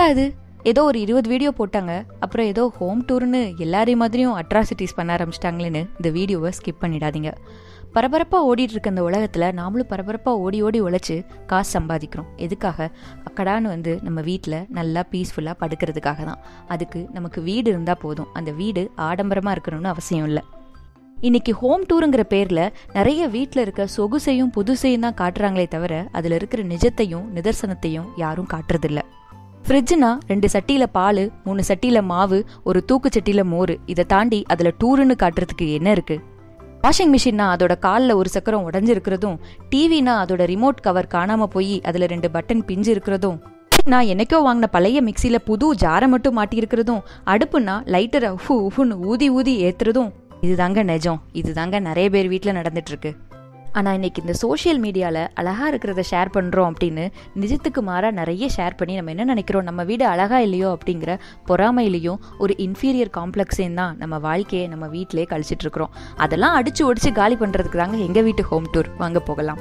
என்னடா இது? ஏதோ ஒரு இருபது வீடியோ போட்டாங்க. அப்புறம் ஏதோ ஹோம் டூர்னு எல்லாரையும் மாதிரியும் அட்ராசிட்டிஸ் பண்ண ஆரம்பிச்சிட்டாங்களேன்னு இந்த வீடியோவை ஸ்கிப் பண்ணிடாதீங்க. பரபரப்பாக ஓடிட்டு இருக்க இந்த உலகத்தில் நாமளும் பரபரப்பாக ஓடி ஓடி உழைச்சி காசு சம்பாதிக்கிறோம். எதுக்காக? அக்கடான்னு வந்து நம்ம வீட்டில் நல்லா பீஸ்ஃபுல்லாக படுக்கிறதுக்காக தான். அதுக்கு நமக்கு வீடு இருந்தால் போதும். அந்த வீடு ஆடம்பரமாக இருக்கணும்னு அவசியம் இல்லை. இன்னைக்கு ஹோம் டூருங்கிற பேரில் நிறைய வீட்டில் இருக்க சொகுசையும் புதுசையும் தான் காட்டுறாங்களே தவிர அதில் இருக்கிற நிஜத்தையும் நிதர்சனத்தையும் யாரும் காட்டுறதில்ல. ஃப்ரிட்ஜ்னா ரெண்டு சட்டியில பால் மூணு சட்டியில மாவு ஒரு தூக்கு சட்டியில மோர். இதை தாண்டி அதில் டூருன்னு காட்டுறதுக்கு என்ன இருக்கு? வாஷிங் மிஷின்னா அதோட காலில் ஒரு சக்கரம் உடஞ்சிருக்கிறதும் டிவினா அதோட ரிமோட் கவர் காணாம போய் அதுல ரெண்டு பட்டன் பிஞ்சு இருக்கிறதும் நான் என்னைக்கோ வாங்கின பழைய மிக்சியில புது ஜாரை மட்டும் மாட்டியிருக்கிறதும் அடுப்புனா லைட்டரை உஃபு உஃபுன்னு ஊதி ஊதி ஏத்துறதும் இதுதாங்க நிஜம். இதுதாங்க நிறைய பேர் வீட்டில் நடந்துட்டு இருக்கு. ஆனால் இன்னைக்கு இந்த சோஷியல் மீடியாவில் அழகாக இருக்கிறத ஷேர் பண்ணுறோம் அப்படின்னு நிஜத்துக்கு மாறாக நிறைய ஷேர் பண்ணி நம்ம என்ன நினைக்கிறோம்? நம்ம வீடு அழகா இல்லையோ அப்படிங்கிற பொறாமையிலையும் ஒரு இன்ஃபீரியர் காம்ப்ளெக்ஸையும் தான் நம்ம வாழ்க்கையை நம்ம வீட்டிலே கழிச்சிட்ருக்குறோம் அதெல்லாம் அடித்து ஒடிச்சு காலி பண்ணுறதுக்கு தாங்க எங்கள் வீட்டு ஹோம் டூர் வாங்க போகலாம்.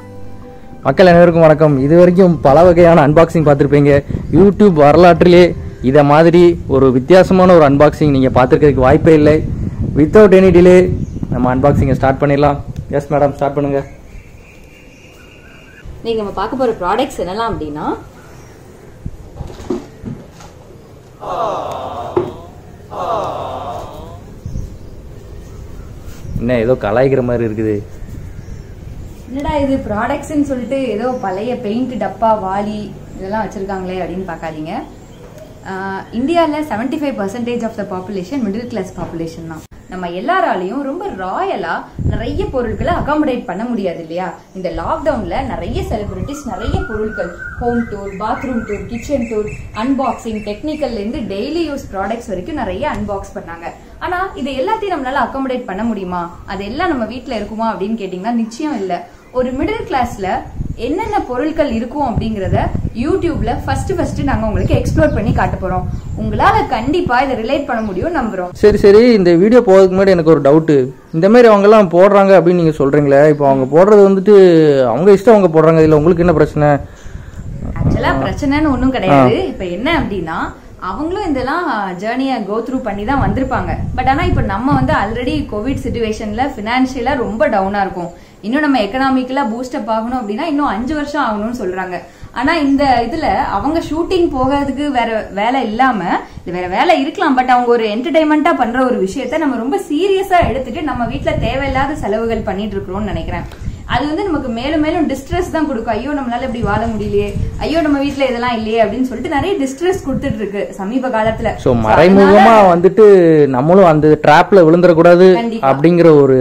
மக்கள் அனைவருக்கும் வணக்கம். இது வரைக்கும் பல வகையான அன்பாக்சிங் பார்த்துருப்பீங்க. யூடியூப் வரலாற்றிலே இதை மாதிரி ஒரு வித்தியாசமான ஒரு அன்பாக்சிங் நீங்கள் பார்த்துருக்கிறதுக்கு வாய்ப்பே இல்லை. வித்தவுட் எனி டிலே நம்ம அன்பாக்சிங்கை ஸ்டார்ட் பண்ணிடலாம். எஸ் மேடம் ஸ்டார்ட் பண்ணுங்கள் நீங்கள் நம்ம பார்க்க போகிற ப்ராடக்ட்ஸ் என்னலாம் அப்படின்னா என்ன ஏதோ கலாய்க்கிற மாதிரி இருக்குது. என்னடா இது ப்ராடக்ட்ஸ்னு சொல்லிட்டு ஏதோ பழைய பெயிண்ட் டப்பா வாளி இதெல்லாம் வச்சிருக்காங்களே அப்படின்னு பார்க்காதீங்க. இந்தியாவில் seventy five percentage of the population middle class population தான். நம்ம எல்லாராலையும் ரொம்ப ராயலா நிறைய பொருட்களை அகாமடேட் பண்ண முடியாது இல்லையா? இந்த லாக்டவுன்ல நிறைய செலிபிரிட்டிஸ் நிறைய பொருட்கள் home tour bathroom tour kitchen tour unboxing டெக்னிக்கல்ல இருந்து டெய்லி யூஸ் ப்ராடக்ட்ஸ் வரைக்கும் நிறைய அன்பாக்ஸ் பண்ணாங்க. ஆனா இது எல்லாத்தையும் நம்மளால அகாமடேட் பண்ண முடியுமா? அது எல்லாம் நம்ம வீட்டுல இருக்குமா அப்படின்னு கேட்டீங்கன்னா நிச்சயம் இல்ல. ஒரு மிடில் கிளாஸ்ல என்னென்ன பொருட்கள் இருக்கும் அப்படிங்கறத யூடியூப்ல ஃபர்ஸ்ட் ஃபர்ஸ்ட் நாங்க உங்களுக்கு எக்ஸ்ப்ளோர் பண்ணி காட்ட போறோம். உங்களால கண்டிப்பா இதை ரிலேட் பண்ண முடியும் நம்புறோம். சரி சரி இந்த வீடியோ போகிறதுக்கு முன்னாடி எனக்கு ஒரு டவுட்டு இந்த மாதிரி அவங்கெல்லாம் போடுறாங்க அப்படின்னு நீங்கள் சொல்கிறீங்களே இப்போ அவங்க போடுறது வந்துட்டு அவங்க இஷ்டம் அவங்க போடுறாங்க இதில் உங்களுக்கு என்ன பிரச்சனை? ஆக்சுவலா பிரச்சனைன்னு ஒண்ணும் கிடையாது. இப்ப என்ன அப்படின்னா அவங்களும் இதெல்லாம் ஜேர்னியை கோ த்ரூ பண்ணி தான் வந்திருப்பாங்க. பட் ஆனால் இப்போ நம்ம வந்து ஆல்ரெடி கோவிட் சுச்சுவேஷனில் ஃபினான்ஷியலாக ரொம்ப டவுனாக இருக்கும். இன்னும் நம்ம எக்கனாமிக்கலாக பூஸ்டப் ஆகணும் அப்படின்னா இன்னும் அஞ்சு வருஷம் ஆகணும்னு சொல்கிறாங்க ஆனா இந்த இதுல அவங்க ஷூட்டிங் போகிறதுக்கு வேற வேலை இல்லாம இது வேற வேலை இருக்கலாம் பட் அவங்க ஒரு என்டர்டைன்மெண்டா பண்ற ஒரு விஷயத்த நம்ம ரொம்ப சீரியஸா எடுத்துட்டு நம்ம வீட்டில் தேவையில்லாத செலவுகள் பண்ணிட்டு இருக்கிறோம்னு நினைக்கிறேன். அது வந்து நமக்கு மேலும் மேலும் டிஸ்ட்ரெஸ் தான் கொடுக்கும். ஐயோ நம்மளால இப்படி வாழ முடியலையே. ஐயோ நம்ம வீட்ல இதெல்லாம் இல்லையே அப்படின்னு சொல்லிட்டு நிறைய டிஸ்ட்ரெஸ் கொடுத்துட்டு இருக்கு சமீப காலத்துல. ஸோ மறைமுகமா வந்துட்டு நம்மளும் அந்த ட்ராப்ல விழுந்துடக்கூடாது. அப்படிங்கிற ஒரு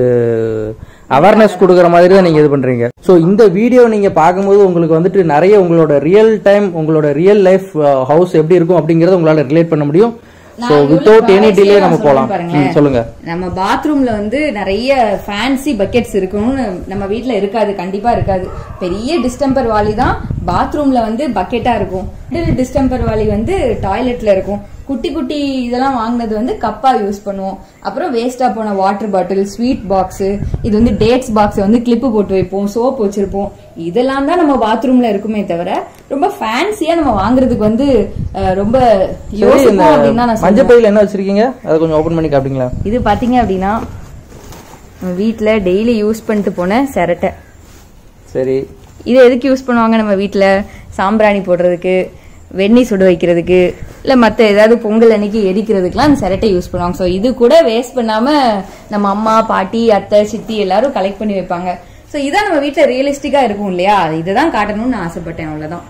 அவேர்னஸ் கொடுக்குற மாதிரி தான் நீங்க இது பண்றீங்க. ஸோ இந்த வீடியோ நீங்க பார்க்கும்போது உங்களுக்கு வந்துட்டு நிறைய உங்களோட ரியல் டைம் உங்களோட ரியல் லைஃப் ஹவுஸ் எப்படி இருக்கும் அப்படிங்கறத உங்களால ரிலேட் பண்ண முடியும். இவ்வளவு வித்தவுட் எனி டிலே நம்ம போலாம். சொல்லுங்க. நம்ம பாத்ரூம்ல வந்து நிறைய ஃபேன்சி பக்கெட்ஸ் இருக்கணும்னு நம்ம வீட்ல இருக்காது கண்டிப்பா இருக்காது. பெரிய டிஸ்டம்பர் வாலி தான் பாத்ரூம்ல வந்து பக்கெட்டா இருக்கும். டிஸ்டம்பர் வாலி வந்து டாய்லெட்ல இருக்கும். குட்டி குட்டி இதெல்லாம் வாங்கினது வந்து கப்பா யூஸ் பண்ணுவோம். அப்புறம் வேஸ்டா போன வாட்டர் பாட்டில் ஸ்வீட் பாக்ஸ் இது வந்து டேட்ஸ் பாக்ஸ் வந்து கிளிப்பு போட்டு வைப்போம் சோப் வச்சிருப்போம். இதெல்லாம் தான் நம்ம பாத்ரூம்ல இருக்குமே தவிர ரொம்ப ஃபேன்சியா நம்ம வாங்குறதுக்கு வந்து ரொம்ப யோசிப்போம் அப்படின்னு தான் மஞ்சள். பையில என்ன வச்சிருக்கீங்க? அதை கொஞ்சம் ஓபன் பண்ணி காட்டுங்களா இது பாத்தீங்க அப்படின்னா நம்ம வீட்ல டெய்லி யூஸ் பண்ணிட்டு போன சிரட்டை. சரி. இது எதுக்கு யூஸ் பண்ணுவாங்க நம்ம வீட்ல? சாம்பிராணி போடுறதுக்கு வெண்ணி சுட வைக்கிறதுக்கு இல்ல மத்த ஏதாவது பொங்கல் அன்னைக்கு எரிக்கிறதுக்குலாம் அந்த சிரட்டை யூஸ் பண்ணுவாங்க. ஸோ இது கூட வேஸ்ட் பண்ணாம நம்ம அம்மா பாட்டி அத்தை சித்தி எல்லாரும் கலெக்ட் பண்ணி வைப்பாங்க. ஸோ இதான் நம்ம வீட்டில் ரியலிஸ்டிக்கா இருக்கும் இல்லையா? இதுதான் காட்டணும்னு ஆசைப்பட்டேன் அவ்வளவுதான்.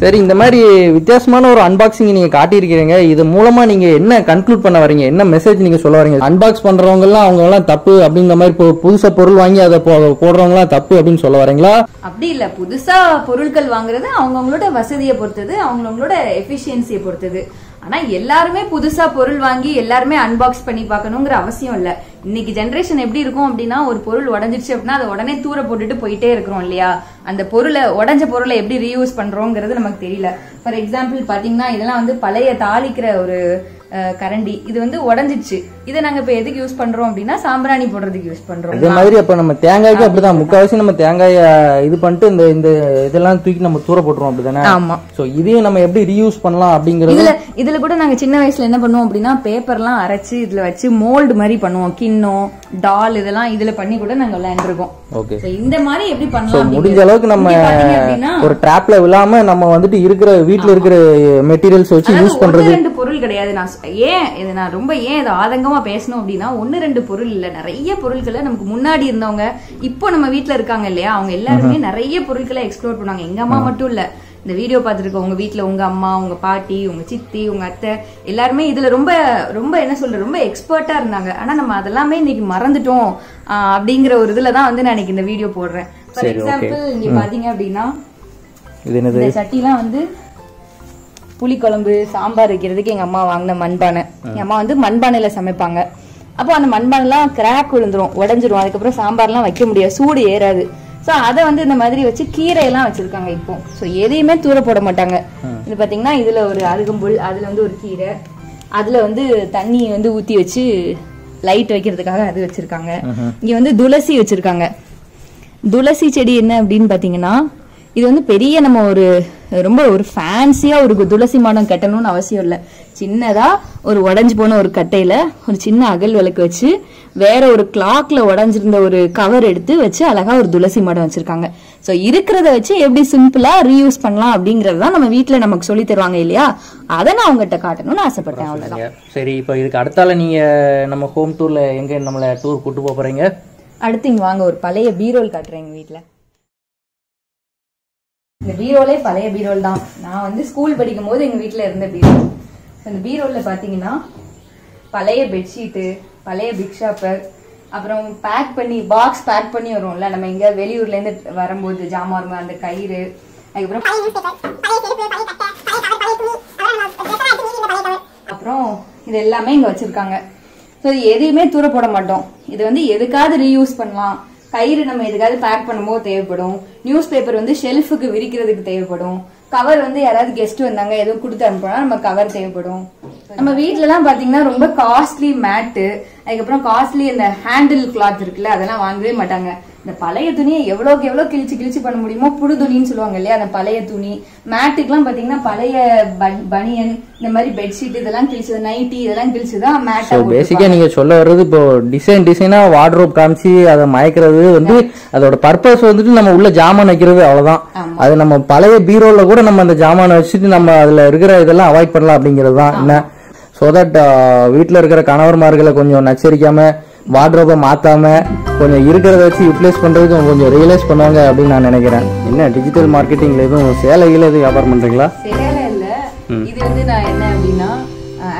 சரி இந்த மாதிரி வித்தியாசமான ஒரு அன்பாக்சிங் நீங்க காட்டியிருக்கிறீங்க. இது மூலமா நீங்க என்ன கன்க்ளூட் பண்ண வரீங்க? என்ன மெசேஜ் நீங்க சொல்ல வரீங்க? அன்பாக்ஸ் பண்றவங்க எல்லாம் அவங்க எல்லாம் தப்பு அப்படிங்கிற மாதிரி புதுசா பொருள் வாங்கி அதை போடுறவங்க எல்லாம் தப்பு அப்படின்னு சொல்ல வரீங்களா? அப்படி இல்ல. புதுசா பொருட்கள் வாங்குறது அவங்கவுங்களோட வசதியை பொறுத்தது அவங்கவுங்களோட எஃபிஷியன்சியை பொறுத்தது. ஆனா எல்லாருமே புதுசா பொருள் வாங்கி எல்லாருமே அன்பாக்ஸ் பண்ணி பார்க்கணுங்கிற அவசியம் இல்ல. இன்னைக்கு ஜெனரேஷன் எப்படி இருக்கும் அப்படின்னா ஒரு பொருள் உடஞ்சிருச்சு அப்படின்னா அதை உடனே தூர போட்டுட்டு போயிட்டே இருக்கிறோம் இல்லையா? அந்த பொருளை உடஞ்ச பொருளை எப்படி ரீயூஸ் பண்றோங்கிறது நமக்கு தெரியல. ஃபார் எக்ஸாம்பிள் பாத்தீங்கன்னா இதெல்லாம் வந்து பழைய தாளிக்கிற ஒரு கரண்டி. இது வந்து உடஞ்சிடுச்சு இதை நாங்க இப்ப எதுக்கு யூஸ் பண்றோம் அப்படின்னா சாம்பிராணி போடுறதுக்கு யூஸ் பண்றோம். இதே மாதிரி அப்ப நம்ம தேங்காய்க்கு அப்படிதான். முக்காவாசி நம்ம தேங்காய இது பண்ணிட்டு இந்த இந்த இதெல்லாம் தூக்கி நம்ம தூர போட்டுருவோம் அப்படிதானே? ஆமா. சோ இதையும் நம்ம எப்படி ரீயூஸ் பண்ணலாம் அப்படிங்கறது? இதுல இதுல கூட நாங்க சின்ன வயசுல என்ன பண்ணுவோம் அப்படின்னா பேப்பர்லாம் அரைச்சு இதுல வச்சு மோல்டு மாதிரி பண்ணுவோம். கிண்ணம் டால் இதெல்லாம் இதுல பண்ணி கூட நாங்க விளையாண்டுருக்கோம். ஓகே இந்த மாதிரி எப்படி பண்ணலாம் முடிஞ்ச அளவுக்கு நம்ம ஒரு ட்ராப்ல விழாம நம்ம வந்துட்டு இருக்கிற வீட்ல இருக்கிற மெட்டீரியல்ஸ் வச்சு யூஸ் பண்றது. ரெண்டு பொருள் கிடையாது. நான் ஏன் இது நான் ரொம்ப ஏன் இது ஆதங்கமா பேசணும் அப்படின்னா ஒன்னு ரெண்டு பொருள் இல்ல. நிறைய பொருட்களை நமக்கு முன்னாடி இருந்தவங்க இப்போ நம்ம வீட்ல இருக்காங்க இல்லையா? அவங்க எல்லாருமே நிறைய பொருட்களை எக்ஸ்ப்ளோர் பண்ணாங்க. எங்க அம்மா மட்டும் இல்ல. இந்த வீடியோ பார்த்துருக்க உங்க வீட்ல உங்க அம்மா உங்க பாட்டி உங்க சித்தி உங்க அத்தை எல்லாருமே இதுல ரொம்ப ரொம்ப என்ன சொல்ற ரொம்ப எக்ஸ்பர்ட்டா இருந்தாங்க. ஆனா நம்ம அதெல்லாமே இன்னைக்கு மறந்துட்டோம். அப்படிங்கிற ஒரு இதுல தான் வந்து நான் இன்னைக்கு இந்த வீடியோ போடுறேன். ஃபார். எக்ஸாம்பிள் இங்க பாத்தீங்க அப்படின்னா இந்த சட்டிலாம் வந்து புளிக்குழம்பு சாம்பார் வைக்கிறதுக்கு எங்க அம்மா வாங்கின மண்பானை. எங்க அம்மா வந்து மண்பானையில சமைப்பாங்க. அப்போ அந்த மண்பானைலாம் கிராக் விழுந்துரும் உடஞ்சிரும். அதுக்கப்புறம் சாம்பார்லாம் வைக்க முடியாது. சூடு ஏறாது. சோ அதை வந்து இந்த மாதிரி வச்சு கீரையெல்லாம் வச்சிருக்காங்க இப்போ. சோ எதையுமே தூர போட மாட்டாங்க. இது பாத்தீங்கன்னா இதுல ஒரு அருகம்புல் அதுல வந்து ஒரு கீரை. அதுல வந்து தண்ணி வந்து ஊத்தி வச்சு லைட் வைக்கிறதுக்காக அது வச்சிருக்காங்க. இங்க வந்து துளசி வச்சிருக்காங்க. துளசி செடி என்ன அப்படின்னு பாத்தீங்கன்னா இது வந்து பெரிய நம்ம ஒரு ரொம்ப ஒரு ஃபேன்சியா ஒரு துளசி மாடம் கட்டணும்னு அவசியம் இல்லை. சின்னதா ஒரு உடைஞ்சு போன ஒரு கட்டையில ஒரு சின்ன அகல் விளக்கு வச்சு வேற ஒரு கிளாக்ல உடைஞ்சிருந்த ஒரு கவர் எடுத்து வச்சு அழகா ஒரு துளசி மாடம் வச்சிருக்காங்க. சோ இருக்கிறத வச்சு எப்படி சிம்பிளா ரீயூஸ் பண்ணலாம் அப்படிங்கறது தான் நம்ம வீட்ல நமக்கு சொல்லி தருவாங்க இல்லையா? அதை நான் உங்ககிட்ட காட்டணும்னு ஆசைப்பட்டேன். அவ்வளவுதான். சரி இப்போ இதுக்கு அடுத்தால நீங்க நம்ம ஹோம் டூர்ல எங்க நம்மள டூர் கூட்டு போக போறீங்க? அடுத்து இங்க வாங்க ஒரு பழைய பீரோல் காட்டுறேன் எங்க வீட்ல. இந்த பீரோலே பழைய பீரோல் தான். நான் வந்து ஸ்கூல் படிக்கும் போது எங்க வீட்ல இருந்த பீரோல் இந்த பீரோல்ல பாத்தீங்கன்னா பழைய பெட்ஷீட்டு பழைய பிக் ஷாப்பர் அப்புறம் பேக் பண்ணி பாக்ஸ் பேக் பண்ணி வரும்ல நம்ம எங்க வெளியூர்ல இருந்து வரும்போது ஜாமான் அந்த கயிறு அதுக்கப்புறம் அப்புறம் இது எல்லாமே இங்க வச்சிருக்காங்க. ஸோ இது எதையுமே தூர போட மாட்டோம். இது வந்து எதுக்காவது ரீயூஸ் பண்ணலாம். கயிறு நம்ம எதுக்காவது பேக் பண்ணும்போது தேவைப்படும். நியூஸ் பேப்பர் வந்து ஷெல்ஃபுக்கு விரிக்கிறதுக்கு தேவைப்படும். கவர் வந்து யாராவது கெஸ்ட் வந்தாங்க எதுவும் கொடுத்து அனுப்பினா நம்ம கவர் தேவைப்படும். நம்ம வீட்ல எல்லாம் பாத்தீங்கன்னா ரொம்ப காஸ்ட்லி மேட்டு அதுக்கப்புறம் காஸ்ட்லி இந்த ஹேண்டில் கிளாத் இருக்குல்ல அதெல்லாம் வாங்கவே மாட்டாங்க. இந்த பழைய துணியை எவ்வளவுக்கு எவ்வளவு கிழிச்சு கிழிச்சு பண்ண முடியுமோ புது துணின்னு சொல்லுவாங்க இல்லையா? அந்த பழைய துணி. மேட்டுக்கெல்லாம் பாத்தீங்கன்னா பழைய பன்- பனியன் இந்த மாதிரி பெட்ஷீட் இதெல்லாம் கிழிச்சது நைட்டி இதெல்லாம் கிழிச்சுதான் மேட்டா ஸோ பேசிக்கா நீங்க சொல்ல வர்றது இப்போ டிசைன் டிசைனா வார்ட்ரோப் காமிச்சு அதை மயக்கிறது வந்து அதோட பர்பஸ் வந்துட்டு நம்ம உள்ள ஜாமான் வைக்கிறது அவ்வளவுதான். அது நம்ம பழைய பீரோல கூட நம்ம அந்த ஜாமானை வச்சுட்டு நம்ம அதுல இருக்கிற இதெல்லாம் அவாய்ட் பண்ணலாம் அப்படிங்கிறது தான். என்ன? ஸோ தட் வீட்டில் இருக்கிற கணவர்மார்களை கொஞ்சம் நச்சரிக்காம வார்ட்ரோபை மாத்தாம கொஞ்சம் இருக்கிறத வச்சு யூட்டிலைஸ் பண்றதுக்கு அவங்க கொஞ்சம் ரியலைஸ் பண்ணுவாங்க அப்படின்னு நான் நினைக்கிறேன். என்ன டிஜிட்டல் மார்க்கெட்டிங்ல எதுவும் சேலைகள் எதுவும் வியாபாரம் பண்றீங்களா? சேலை இல்ல. இது வந்து நான் என்ன அப்படின்னா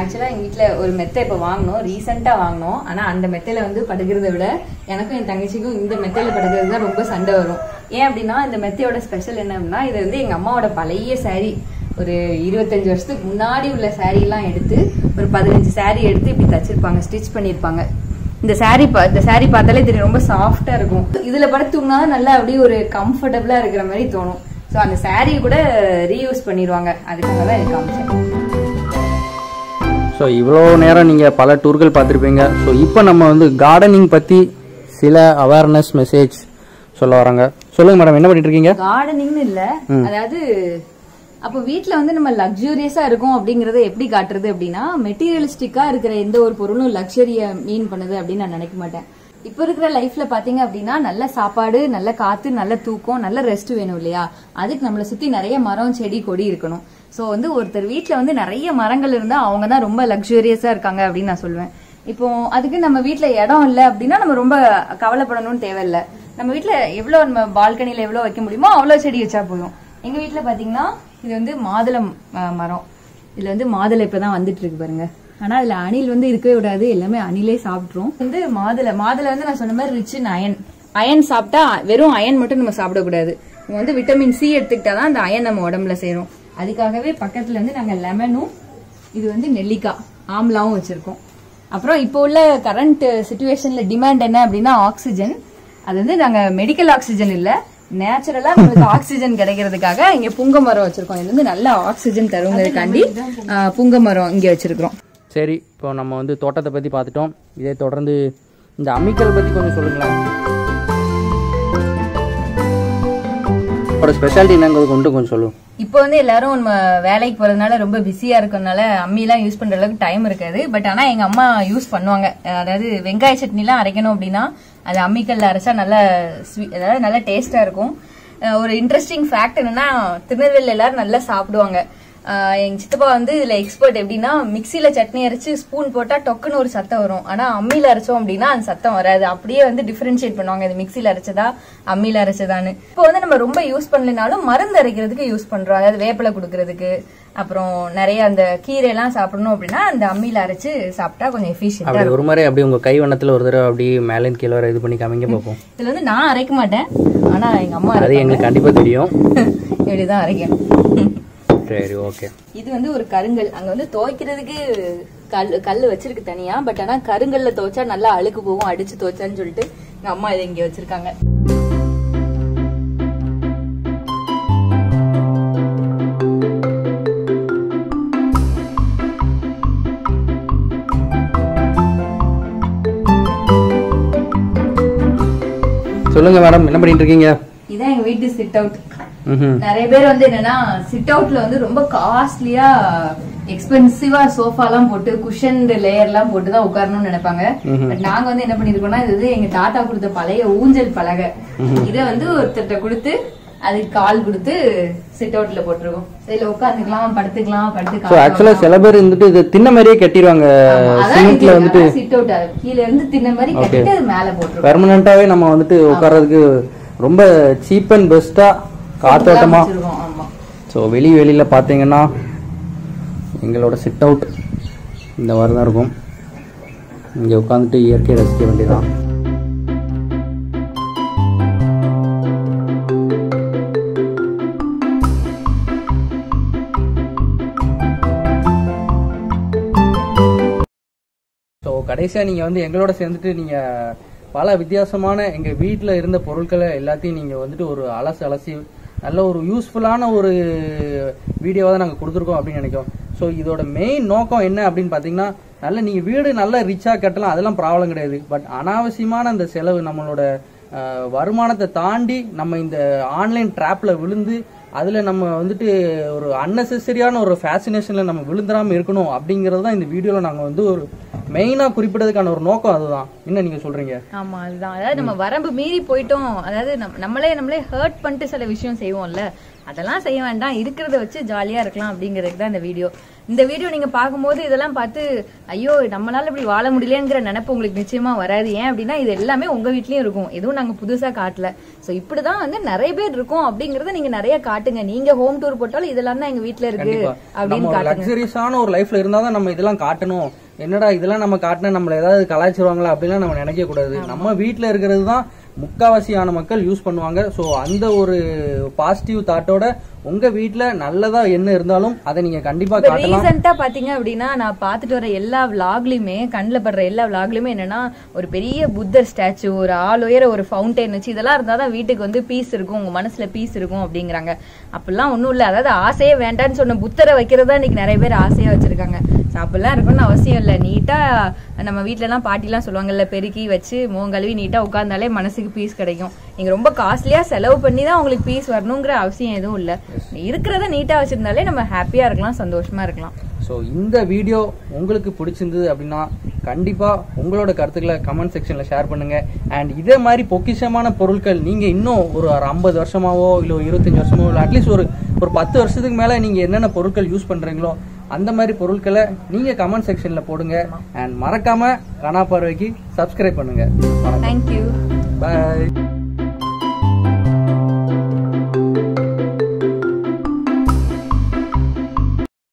ஆக்சுவலா எங்க வீட்ல ஒரு மெத்தை இப்ப வாங்கினோம் ரீசெண்டா வாங்கினோம் ஆனா அந்த மெத்தையில வந்து படுக்கிறத விட எனக்கும் என் தங்கச்சிக்கும் இந்த மெத்தையில படுக்கிறது தான் ரொம்ப சண்டை வரும். ஏன் அப்படின்னா இந்த மெத்தையோட ஸ்பெஷல் என்ன அப்படின்னா இது வந்து எங்க அம்மாவோட பழைய saree. ஒரு இருபத்தஞ்சு வருஷத்துக்கு முன்னாடி உள்ள எல்லாம் எடுத்து ஒரு பதினஞ்சு saree எடுத்து இப்படி தச்சிருப்பாங்க ஸ்டிச் பண்ணிருப்பாங்க. இந்த பா இந்த saree பார்த்தாலே தெரியும் ரொம்ப சாஃப்டா இருக்கும். இதுல படுத்தோம்னா நல்லா அப்படியே ஒரு கம்ஃபர்டபுளா இருக்கிற மாதிரி தோணும். ஸோ அந்த saree கூட ரீயூஸ் பண்ணிடுவாங்க. அதுக்காக தான் காமிச்சேன். ஸோ இவ்வளோ நேரம் நீங்கள் பல டூர்கள் பார்த்துருப்பீங்க. ஸோ இப்போ நம்ம வந்து கார்டனிங் பற்றி சில அவேர்னஸ் மெசேஜ் சொல்ல வராங்க. சொல்லுங்க மேடம் என்ன பண்ணிட்டு இருக்கீங்க? கார்டனிங்னு இல்ல. அதாவது அப்போ வீட்ல வந்து நம்ம லக்ஸூரியஸா இருக்கும் அப்படிங்கறத எப்படி காட்டுறது அப்படின்னா மெட்டீரியலிஸ்டிக்கா இருக்கிற எந்த ஒரு பொருளும் லக்ஸரிய மீன் பண்ணுது அப்படின்னு நான் நினைக்க மாட்டேன். இப்ப இருக்கிற லைஃப்ல பாத்தீங்க அப்படின்னா நல்ல சாப்பாடு நல்ல காத்து நல்ல தூக்கம் நல்ல ரெஸ்ட் வேணும் இல்லையா? அதுக்கு நம்மளை சுத்தி நிறைய மரம் செடி கொடி இருக்கணும். சோ வந்து ஒருத்தர் வீட்டில் வந்து நிறைய மரங்கள் இருந்தா அவங்க தான் ரொம்ப லக்ஸூரியஸா இருக்காங்க அப்படின்னு நான் சொல்லுவேன் இப்போ அதுக்கு நம்ம வீட்டில் இடம் இல்ல அப்படின்னா நம்ம ரொம்ப கவலைப்படணும்னு தேவையில்ல. நம்ம வீட்டில் எவ்வளவு நம்ம பால்கனில எவ்வளவு வைக்க முடியுமோ அவ்வளவு செடி வச்சா போதும். எங்க வீட்டில் பாத்தீங்கன்னா இது வந்து மாதுளம் மரம். இதுல வந்து மாதுளை இப்பதான் வந்துட்டு இருக்கு பாருங்க. ஆனா அதுல அணில் வந்து இருக்கவே விடாது எல்லாமே அணிலே சாப்பிட்டுரும். வந்து மாதுளை மாதுளை வந்து நான் சொன்ன மாதிரி ரிச் இன் அயன் அயன் சாப்பிட்டா வெறும் அயன் மட்டும் நம்ம சாப்பிடக்கூடாது. நம்ம வந்து விட்டமின் சி எடுத்துக்கிட்டா தான் அந்த அயன் நம்ம உடம்புல சேரும். அதுக்காகவே பக்கத்துல வந்து நாங்க லெமனும் இது வந்து நெல்லிக்காய் ஆம்லாவும் வச்சிருக்கோம். அப்புறம் இப்போ உள்ள கரண்ட் சுச்சுவேஷன்ல டிமாண்ட் என்ன அப்படின்னா ஆக்சிஜன் அது வந்து நாங்க மெடிக்கல் ஆக்சிஜன் இல்லை. நேச்சுரலா நம்மளுக்கு ஆக்சிஜன் கிடைக்கிறதுக்காக இங்க புங்க மரம் வச்சிருக்கோம். இது வந்து நல்ல ஆக்சிஜன் தருங்கிறதுக்காண்டி ஆஹ், புங்க மரம் இங்க வச்சிருக்கிறோம். சரி இப்போ நம்ம வந்து தோட்டத்தை பற்றி பார்த்துட்டோம். இதே தொடர்ந்து இந்த அம்மிக்கல் பற்றி கொஞ்சம் சொல்லுங்களேன். ஒரு ஸ்பெஷாலிட்டி என்னங்கிறது கொண்டு கொஞ்சம் சொல்லுவோம் இப்போ வந்து எல்லாரும் நம்ம வேலைக்கு போறதுனால ரொம்ப பிஸியா இருக்கறதுனால அம்மி எல்லாம் யூஸ் பண்ற அளவுக்கு டைம் இருக்காது. பட் ஆனா எங்க அம்மா யூஸ் பண்ணுவாங்க. அதாவது வெங்காய சட்னி எல்லாம் அரைக்கணும் அப்படின்னா அது அம்மிக்கல்ல அரைச்சா நல்லா அதாவது நல்லா டேஸ்டா இருக்கும். ஒரு இன்ட்ரெஸ்டிங் ஃபேக்ட் என்னன்னா திருநெல்வேலியில் எல்லாரும் நல்லா சாப்பிடுவாங்க. எங்க சித்தப்பா வந்து இதுல எக்ஸ்பர்ட் எப்படின்னா மிக்ஸில சட்னி அரைச்சு ஸ்பூன் போட்டா டொக்குன்னு ஒரு சத்தம் வரும். ஆனா அம்மியில அரைச்சோம் அப்படின்னா அந்த சத்தம் வராது. அப்படியே வந்து டிஃபரன்ஷியேட் பண்ணுவாங்க. இது மிக்ஸில அரைச்சதா அம்மியில அரைச்சதான்னு. இப்போ வந்து நம்ம ரொம்ப யூஸ் பண்ணலனாலும் மருந்து அரைக்கிறதுக்கு யூஸ் பண்றோம். அதாவது வேப்பிலை கொடுக்கறதுக்கு. அப்புறம் நிறைய அந்த கீரை எல்லாம் சாப்பிடணும் அப்படின்னா அந்த அம்மியில அரைச்சு சாப்பிட்டா கொஞ்சம் எஃபிஷியன்டா ஒரு மாதிரி அப்படி உங்கள் கை வண்ணத்தில் ஒரு தடவை அப்படி மேலேருந்து கீழே வர இது பண்ணி காமிங்க பார்ப்போம் இதுல வந்து நான் அரைக்க மாட்டேன். ஆனா எங்க அம்மா அது. எங்களுக்கு கண்டிப்பாக தெரியும். இப்படிதான் அரைக்கணும். சரி ஓகே இது வந்து ஒரு கருங்கல். அங்க வந்து துவைக்கிறதுக்கு கல் கல் வச்சிருக்கு தனியா பட் ஆனா கருங்கல்ல துவைச்சா நல்லா அழுக்கு போகும் அடிச்சு துவைச்சான்னு சொல்லிட்டு எங்க அம்மா இதை இங்க வச்சிருக்காங்க. சொல்லுங்கள் மேடம் என்ன பண்ணிட்டு இருக்கீங்க? இதான் எங்க வீட்டு சிட் அவுட் நிறைய பேர் வந்து என்னன்னா சிட் அவுட்ல வந்து ரொம்ப காஸ்ட்லியா எக்ஸ்பென்சிவா சோஃபா எல்லாம் போட்டு குஷன் லேயர் எல்லாம் போட்டு தான் உட்காரணும்னு நினைப்பாங்க. பட் நாங்க வந்து என்ன பண்ணிருக்கோம்னா இது வந்து எங்க தாத்தா கொடுத்த பழைய ஊஞ்சல் பலகை. இத வந்து ஒருத்தர்ட்ட கொடுத்து அதுக்கு கால் கொடுத்து சிட் அவுட்ல போட்டிருக்கோம் இதுல உட்காந்துக்கலாம் படுத்துக்கலாம் படுத்து ஸோ ஆக்சுவலாக சில பேர் வந்துட்டு இது தின்ன மாதிரியே கட்டிடுவாங்க சிமெண்ட்ல வந்துட்டு. சிட் அவுட் கீழ இருந்து தின்ன மாதிரி கட்டிட்டு மேல போட்டிருக்கோம் பெர்மனண்டாவே நம்ம வந்துட்டு உட்கார்றதுக்கு ரொம்ப சீப் அண்ட் பெஸ்டா காத்தோட்டமா? வச்சிருக்கோம் ஆமா. ஸோ வெளி வெளியில பார்த்தீங்கன்னா எங்களோட சிட் அவுட் இந்த மாதிரி தான் இருக்கும். இங்கே உட்காந்துட்டு இயற்கையை ரசிக்க வேண்டியதான் ஸோ கடைசியாக நீங்கள் வந்து எங்களோட சேர்ந்துட்டு நீங்கள் பல வித்தியாசமான எங்கள் வீட்டில் இருந்த பொருட்களை எல்லாத்தையும் நீங்கள் வந்துட்டு ஒரு அலசி அலசி நல்ல ஒரு யூஸ்ஃபுல்லான ஒரு வீடியோவை தான் நாங்கள் கொடுத்துருக்கோம் அப்படின்னு நினைக்கிறோம். ஸோ இதோட மெயின் நோக்கம் என்ன அப்படின்னு பார்த்தீங்கன்னா நல்ல நீங்கள் வீடு நல்ல ரிச்சாக கட்டலாம் அதெல்லாம் ப்ராப்ளம் கிடையாது. பட் அனாவசியமான அந்த செலவு நம்மளோட வருமானத்தை தாண்டி நம்ம இந்த ஆன்லைன் ட்ராப்பில் விழுந்து அதில் நம்ம வந்துட்டு ஒரு அன்னெசரியான ஒரு ஃபேசினேஷனில் நம்ம விழுந்துடாமல் இருக்கணும் அப்படிங்கிறது தான் இந்த வீடியோவில் நாங்கள் வந்து ஒரு மெயினாக குறிப்பிட்டதுக்கான ஒரு நோக்கம் அதுதான். என்ன நீங்கள் சொல்கிறீங்க ஆமா அதுதான். அதாவது நம்ம வரம்பு மீறி போயிட்டோம். அதாவது நம்ம- நம்மளே நம்மளே ஹர்ட் பண்ணிட்டு சில விஷயம் செய்வோம்ல. அதெல்லாம் செய்ய வேண்டாம். இருக்கிறத வச்சு ஜாலியா இருக்கலாம் அப்படிங்கிறதுக்கு தான் இந்த வீடியோ இந்த வீடியோ நீங்க பார்க்கும்போது இதெல்லாம் பார்த்து ஐயோ நம்மளால இப்படி வாழ முடியலங்கிற நினைப்பு உங்களுக்கு நிச்சயமா வராது. ஏன் அப்படின்னா இது எல்லாமே உங்க வீட்லயும் இருக்கும். எதுவும் நாங்க புதுசா காட்டல. சோ இப்படிதான் வந்து நிறைய பேர் இருக்கும் அப்படிங்கறத நீங்க நிறைய காட்டுங்க. நீங்க ஹோம் டூர் போட்டாலும் இதெல்லாம் தான் எங்க வீட்ல இருக்கு. அப்படின்னு லக்ஸரியஸான ஒரு லைஃப்ல இருந்தா தான் நம்ம இதெல்லாம் காட்டணும். என்னடா இதெல்லாம் நம்ம காட்டினா நம்மள ஏதாவது கலாய்ச்சிருவாங்களா அப்படிலாம் நம்ம நினைக்க கூடாது. நம்ம வீட்ல இருக்கிறது தான் முக்காவாசியான மக்கள் யூஸ் பண்ணுவாங்க. ஸோ அந்த ஒரு பாசிட்டிவ் தாட்டோட உங்க வீட்ல நல்லதா என்ன இருந்தாலும் அதை நீங்க கண்டிப்பா காட்டலாம். ரீசெண்டா பாத்தீங்க அப்படின்னா நான் பாத்துட்டு வர எல்லா விளாக்லயுமே கண்ணுல படுற எல்லா விளாக்லயுமே என்னன்னா ஒரு பெரிய புத்தர் ஸ்டாச்சு ஒரு ஆள் உயர ஒரு ஃபவுண்டைன் வச்சு இதெல்லாம் இருந்தாதான் வீட்டுக்கு வந்து பீஸ் இருக்கும் உங்க மனசுல பீஸ் இருக்கும் அப்படிங்கிறாங்க. அப்படிலாம் ஒண்ணும் இல்ல. அதாவது ஆசையே வேண்டாம்னு சொன்ன புத்தரை வைக்கிறதா இன்னைக்கு நிறைய பேர் ஆசையா வச்சிருக்காங்க. அப்படிலாம் இருக்கணும்னு அவசியம் இல்ல. நீட்டா நம்ம வீட்ல எல்லாம் பாட்டிலாம் சொல்லுவாங்கல்ல பெருக்கி வச்சு மோங் கழுவி நீட்டா உட்கார்ந்தாலே மனசுக்கு பீஸ் கிடைக்கும். நீங்க ரொம்ப காஸ்ட்லியா செலவு பண்ணி தான் உங்களுக்கு பீஸ் வரணுங்கிற அவசியம் எதுவும் இல்ல. இருக்கிறத நீட்டா வச்சிருந்தாலே நம்ம ஹாப்பியா இருக்கலாம் சந்தோஷமா இருக்கலாம். ஸோ இந்த வீடியோ உங்களுக்கு பிடிச்சிருந்தது அப்படின்னா கண்டிப்பா உங்களோட கருத்துக்களை கமெண்ட் செக்ஷன்ல ஷேர் பண்ணுங்க. அண்ட் இதே மாதிரி பொக்கிஷமான பொருட்கள் நீங்க இன்னும் ஒரு ஐம்பது வருஷமாவோ இல்லை இருபத்தஞ்சு வருஷமோ இல்லை அட்லீஸ்ட் ஒரு ஒரு பத்து வருஷத்துக்கு மேல நீங்க என்னென்ன பொருட்கள் யூஸ் பண்றீங்களோ அந்த மாதிரி பொருட்களை நீங்க கமெண்ட் செக்ஷன்ல போடுங்க. அண்ட் மறக்காம கனா பார்வைக்கு சப்ஸ்கிரைப் பண்ணுங்க. Thank you bye